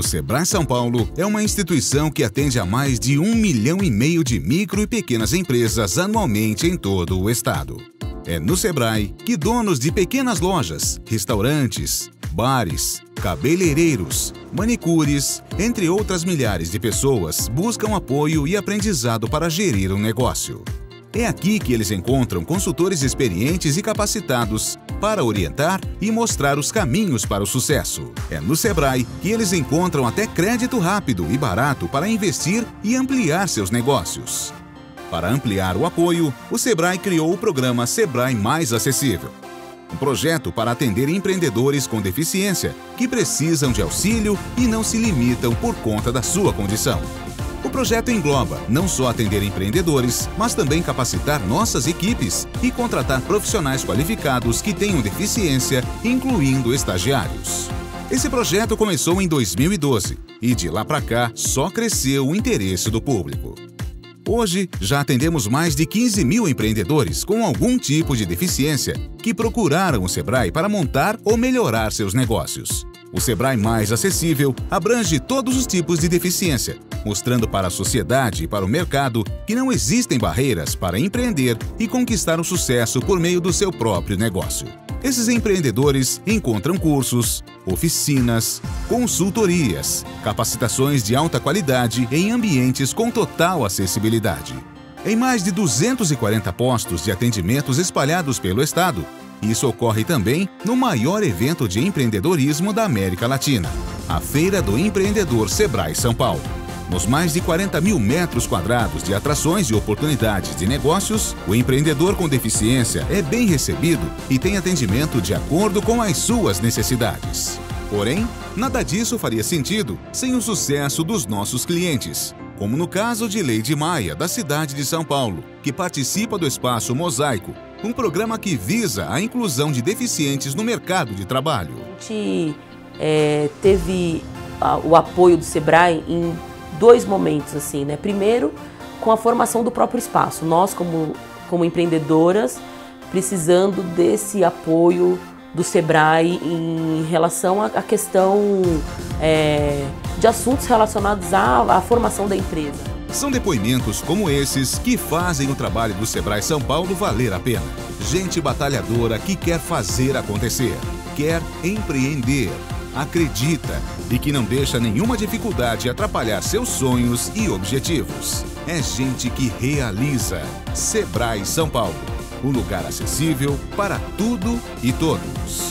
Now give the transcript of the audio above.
O Sebrae São Paulo é uma instituição que atende a mais de um milhão e meio de micro e pequenas empresas anualmente em todo o estado. É no Sebrae que donos de pequenas lojas, restaurantes, bares, cabeleireiros, manicures, entre outras milhares de pessoas, buscam apoio e aprendizado para gerir um negócio. É aqui que eles encontram consultores experientes e capacitados para orientar e mostrar os caminhos para o sucesso. É no Sebrae que eles encontram até crédito rápido e barato para investir e ampliar seus negócios. Para ampliar o apoio, o Sebrae criou o programa Sebrae Mais Acessível. Um projeto para atender empreendedores com deficiência que precisam de auxílio e não se limitam por conta da sua condição. O projeto engloba não só atender empreendedores, mas também capacitar nossas equipes e contratar profissionais qualificados que tenham deficiência, incluindo estagiários. Esse projeto começou em 2012 e de lá para cá só cresceu o interesse do público. Hoje, já atendemos mais de 15 mil empreendedores com algum tipo de deficiência que procuraram o Sebrae para montar ou melhorar seus negócios. O Sebrae Mais Acessível abrange todos os tipos de deficiência, mostrando para a sociedade e para o mercado que não existem barreiras para empreender e conquistar o sucesso por meio do seu próprio negócio. Esses empreendedores encontram cursos, oficinas, consultorias, capacitações de alta qualidade em ambientes com total acessibilidade. Em mais de 240 postos de atendimentos espalhados pelo Estado, isso ocorre também no maior evento de empreendedorismo da América Latina, a Feira do Empreendedor Sebrae São Paulo. Nos mais de 40 mil metros quadrados de atrações e oportunidades de negócios, o empreendedor com deficiência é bem recebido e tem atendimento de acordo com as suas necessidades. Porém, nada disso faria sentido sem o sucesso dos nossos clientes, como no caso de Leide Maia, da cidade de São Paulo, que participa do Espaço Mosaico, um programa que visa a inclusão de deficientes no mercado de trabalho. A gente é, teve o apoio do Sebrae em dois momentos, assim, né? Primeiro, com a formação do próprio espaço. Nós, como, como empreendedoras, precisando desse apoio do Sebrae em relação à questão é, de assuntos relacionados à, à formação da empresa. São depoimentos como esses que fazem o trabalho do Sebrae São Paulo valer a pena. Gente batalhadora que quer fazer acontecer, quer empreender, acredita e que não deixa nenhuma dificuldade atrapalhar seus sonhos e objetivos. É gente que realiza. Sebrae São Paulo, um lugar acessível para tudo e todos.